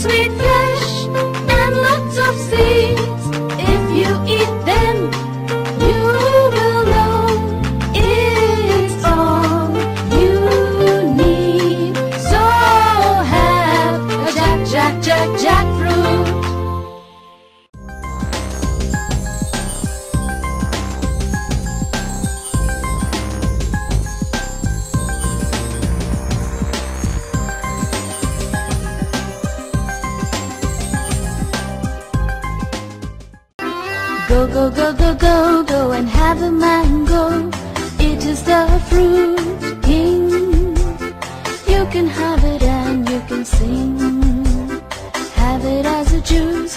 sweet flesh and lots of seeds. If you eat them, you will know it's all you need. So have a jack, jack, jack, jackfruit. Go, go, go, go go, go and have a mango. It is the fruit king. You can have it and you can sing. Have it as a juice